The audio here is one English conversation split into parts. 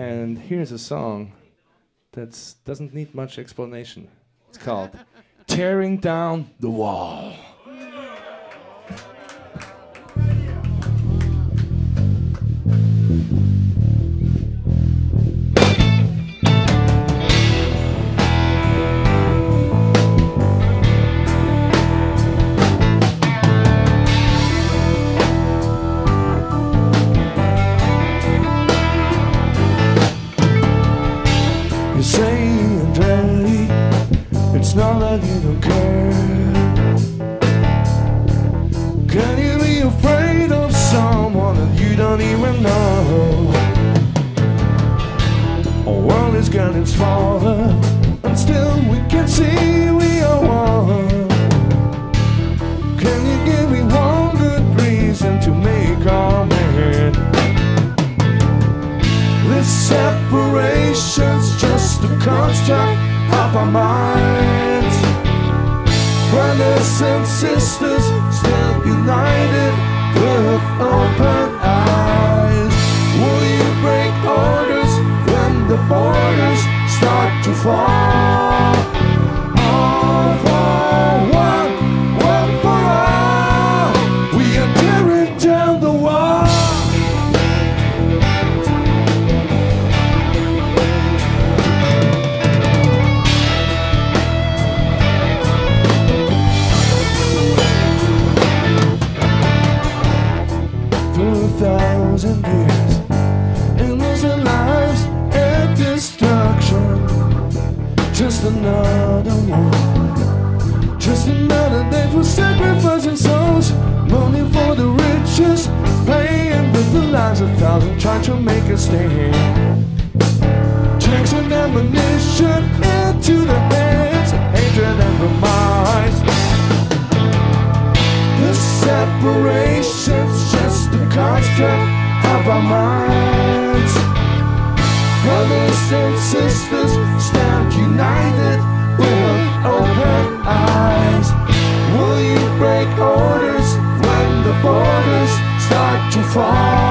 And here's a song that doesn't need much explanation. It's called Tearing Down the Wall. Getting smaller, and still we can see we are one. Can you give me one good reason to make our man? This separation's just a construct of our minds. Brothers and sisters still united with open to fall? All for lives of thousands trying to make a stand tanks and ammunition into the hands of hatred and demise the separation's just a construct of our minds. Brothers and sisters stand united with open eyes. Will you break orders when the borders start to fall?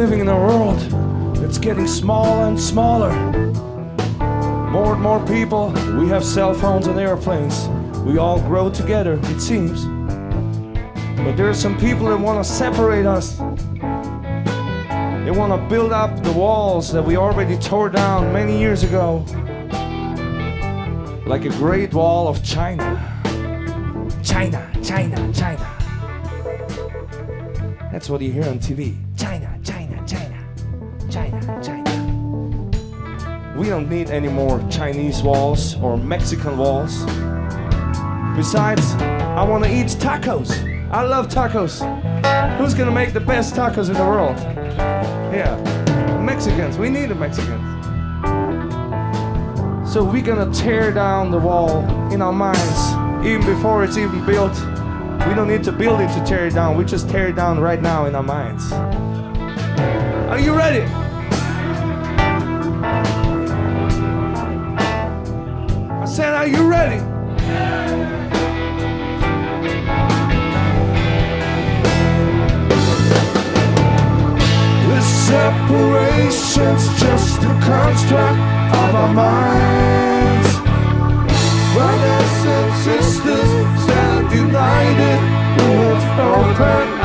Living in a world that's getting smaller and smaller. More and more people, we have cell phones and airplanes. We all grow together, it seems. But there are some people that want to separate us. They want to build up the walls that we already tore down many years ago. Like a great wall of China. China, China, China. That's what you hear on TV. China, China, China. China, we don't need any more Chinese walls or Mexican walls. Besides, I want to eat tacos. I love tacos. Who's gonna make the best tacos in the world? Yeah, Mexicans. We need the Mexicans. So we're gonna tear down the wall in our minds even before it's even built. We don't need to build it to tear it down. We just tear it down right now in our minds. Are you ready? I said, Are you ready? This separation's just a construct of our minds. Brothers and sisters stand united with open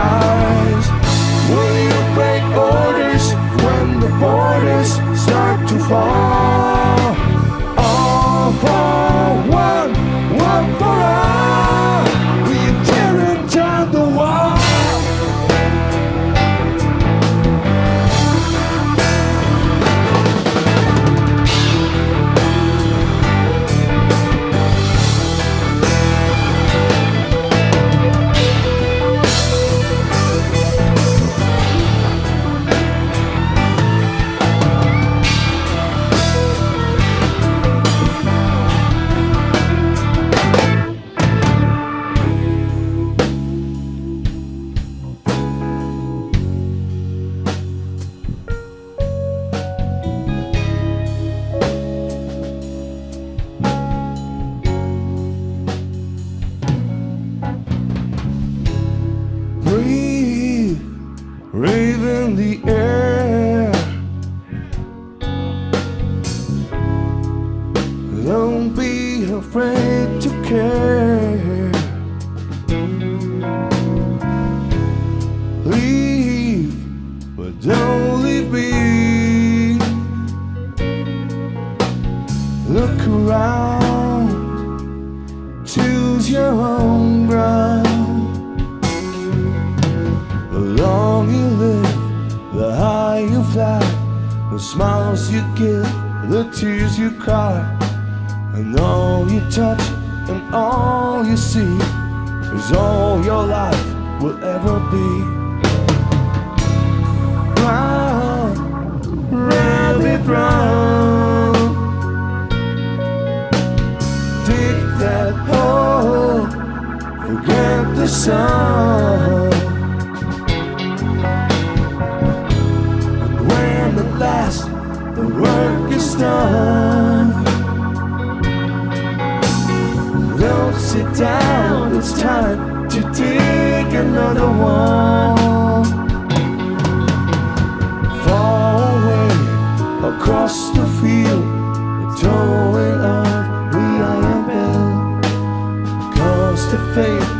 Look around, choose your own ground. The longer you live, the higher you fly. The smiles you give, the tears you cry. And all you touch and all you see is all your life will ever be. Round, rabbit round. Sun. when at last the work is done. Don't sit down, it's time to dig another one. Far away across the field, the towing of the iron bell calls the faithful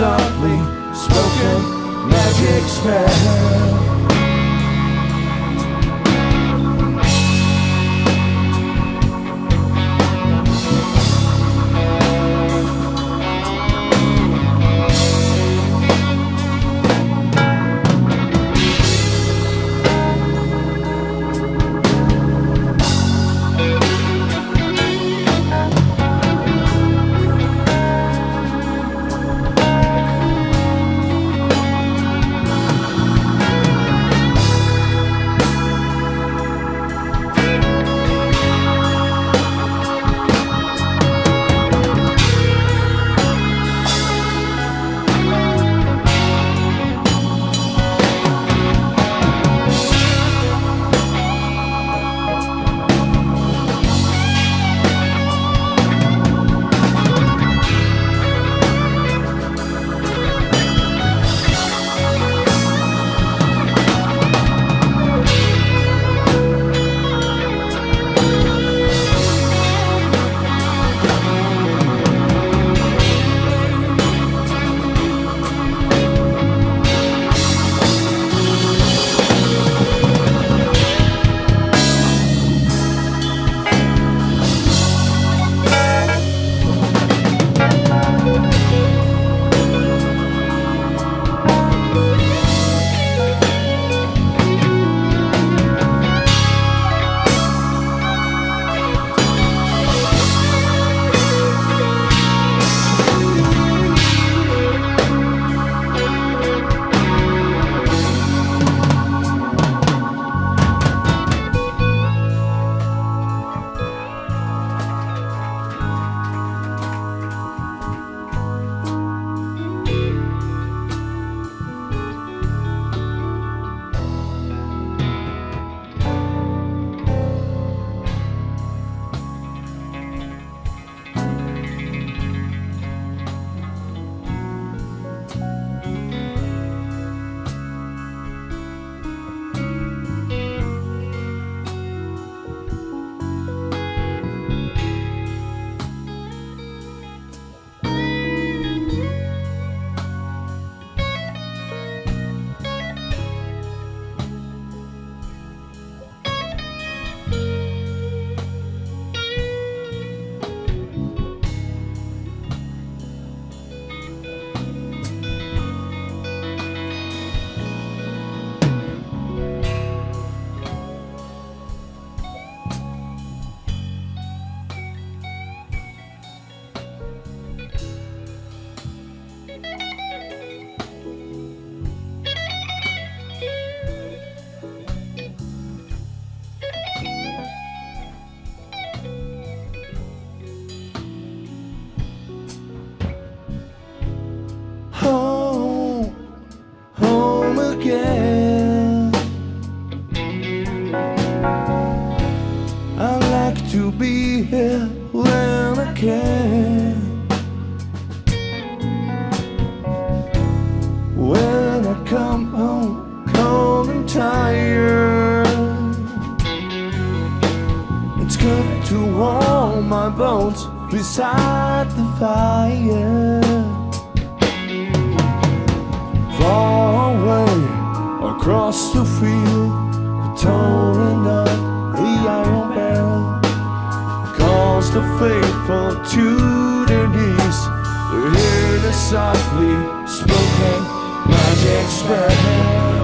softly spoken magic spell. The field, the tolling of the iron bell calls the faithful to their knees. They hear the softly spoken magic spell.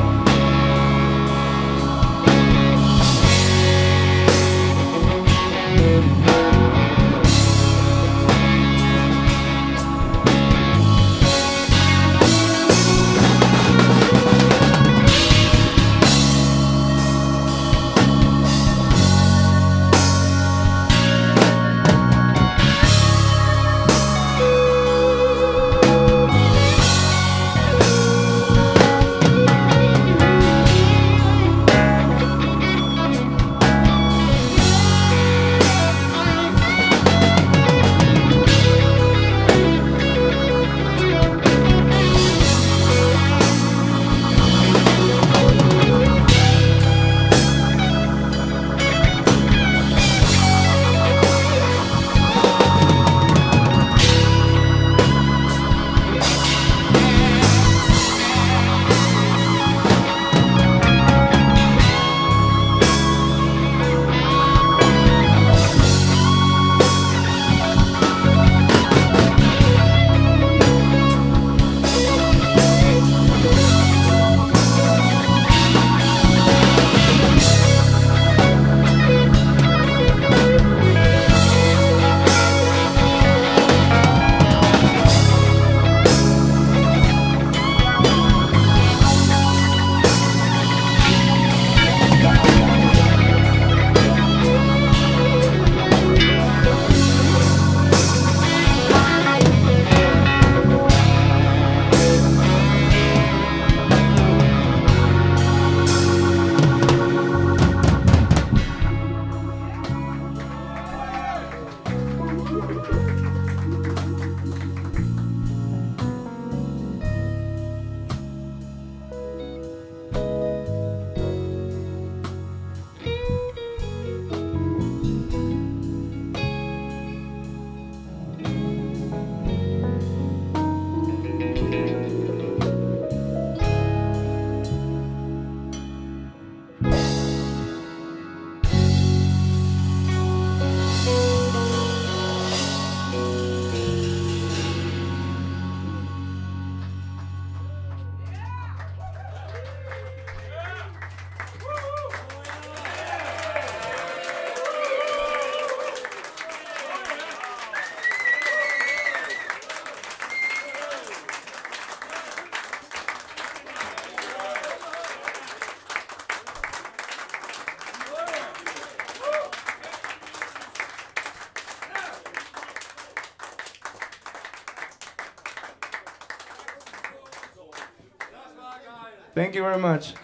Thank you very much.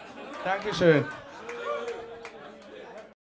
Dankeschön.